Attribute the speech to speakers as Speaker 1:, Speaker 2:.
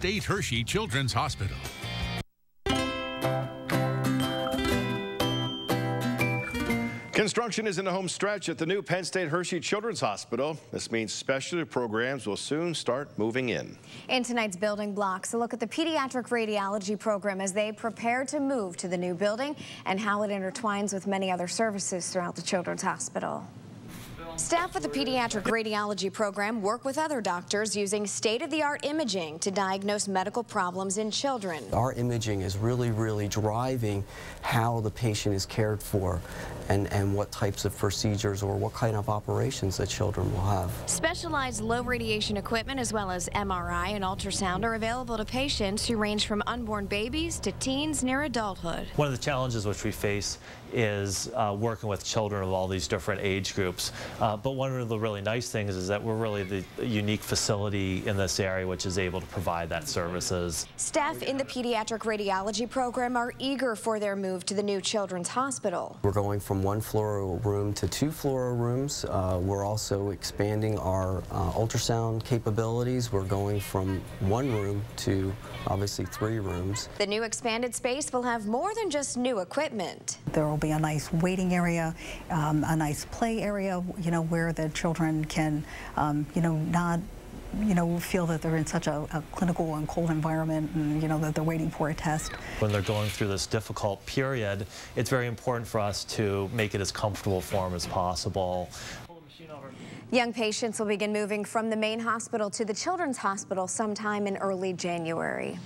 Speaker 1: State Hershey Children's Hospital.
Speaker 2: Construction is in the home stretch at the new Penn State Hershey Children's Hospital. This means specialty programs will soon start moving in.
Speaker 3: In tonight's building blocks, a look at the pediatric radiology program as they prepare to move to the new building and how it intertwines with many other services throughout the Children's Hospital. Staff at the pediatric radiology program work with other doctors using state-of-the-art imaging to diagnose medical problems in children.
Speaker 4: Our imaging is really, really driving how the patient is cared for and, and what types of procedures or what kind of operations the children will have.
Speaker 3: Specialized low radiation equipment as well as MRI and ultrasound are available to patients who range from unborn babies to teens near adulthood.
Speaker 5: One of the challenges which we face is uh, working with children of all these different age groups. Uh, but one of the really nice things is that we're really the unique facility in this area which is able to provide that services.
Speaker 3: Staff in the pediatric radiology program are eager for their move to the new children's hospital.
Speaker 4: We're going from one fluoro room to two fluoro rooms. Uh, we're also expanding our uh, ultrasound capabilities. We're going from one room to obviously three rooms.
Speaker 3: The new expanded space will have more than just new equipment.
Speaker 6: There will be a nice waiting area, um, a nice play area, you know, where the children can, um, you know, not you know, feel that they're in such a, a, clinical and cold environment and, you know, that they're waiting for a test.
Speaker 5: When they're going through this difficult period, it's very important for us to make it as comfortable for them as possible.
Speaker 3: Young patients will begin moving from the main hospital to the Children's Hospital sometime in early January.